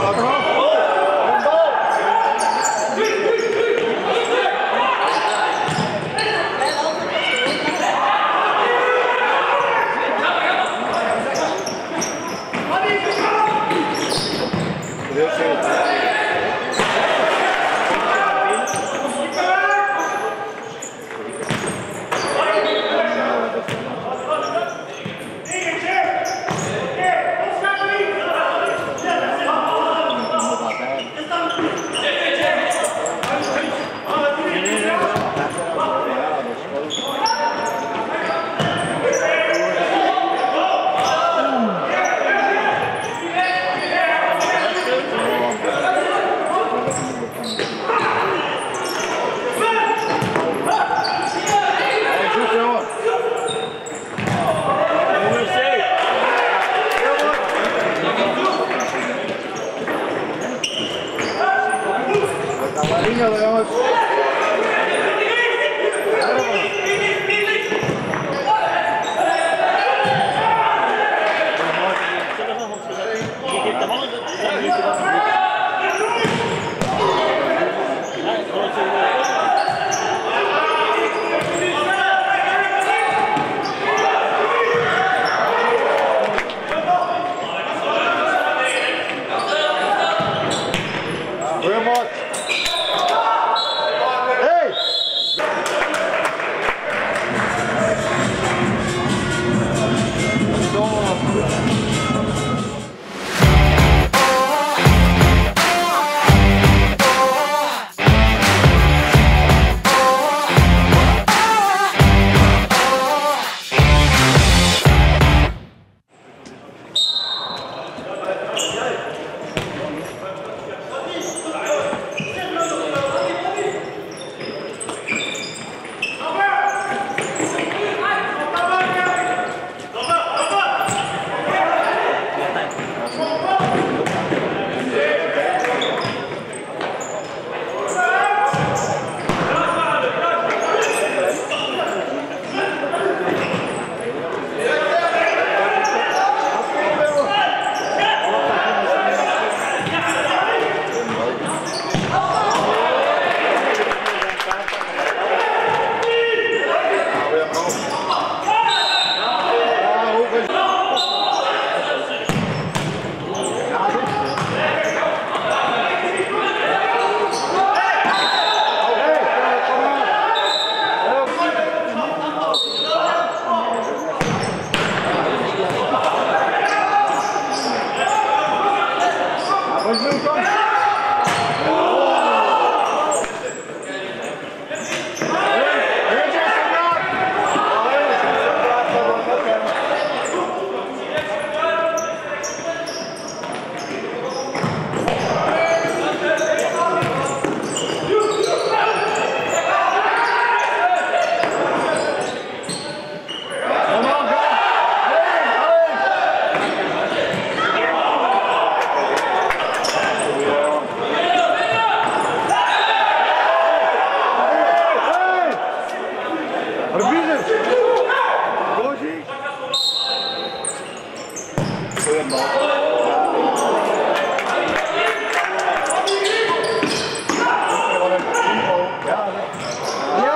dog. Amarillo, vamos. Yeah.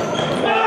Go!